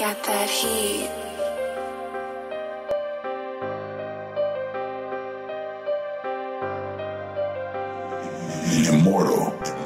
got that heat. Immortal.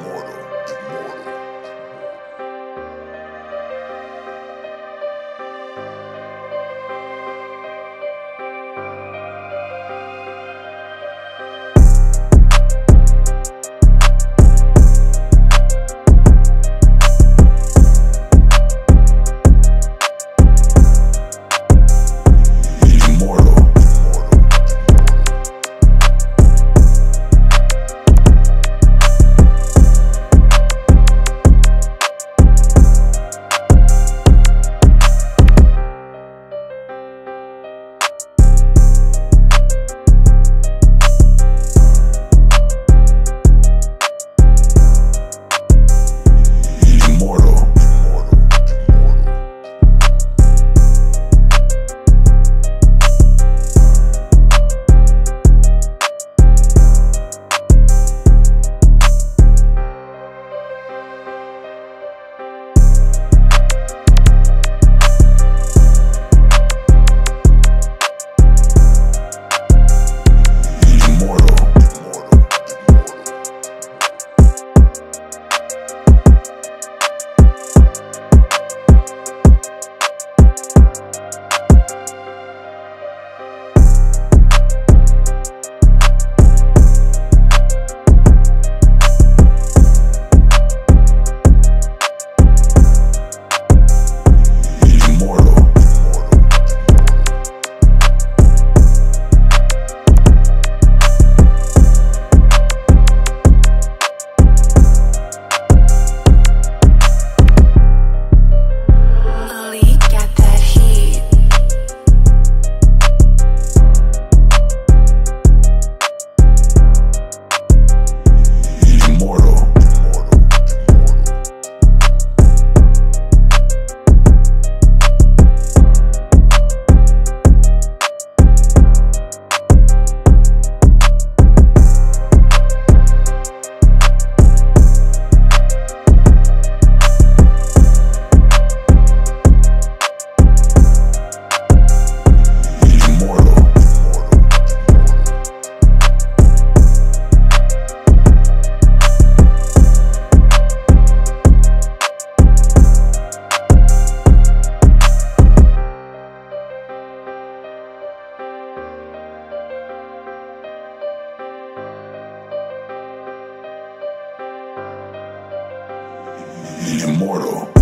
Immortal. Immortal.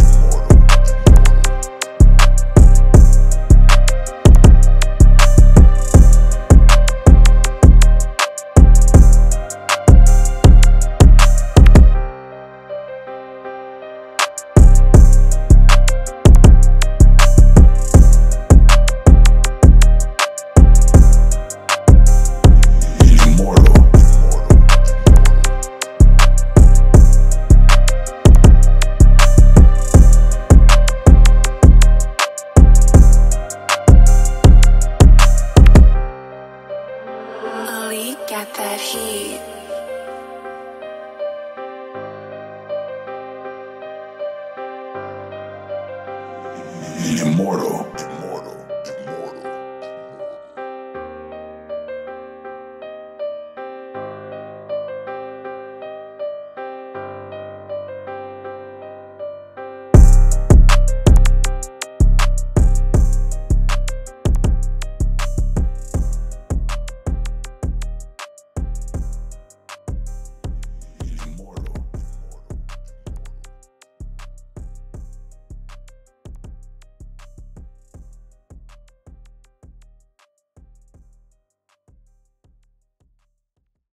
Got that heat. Immortal.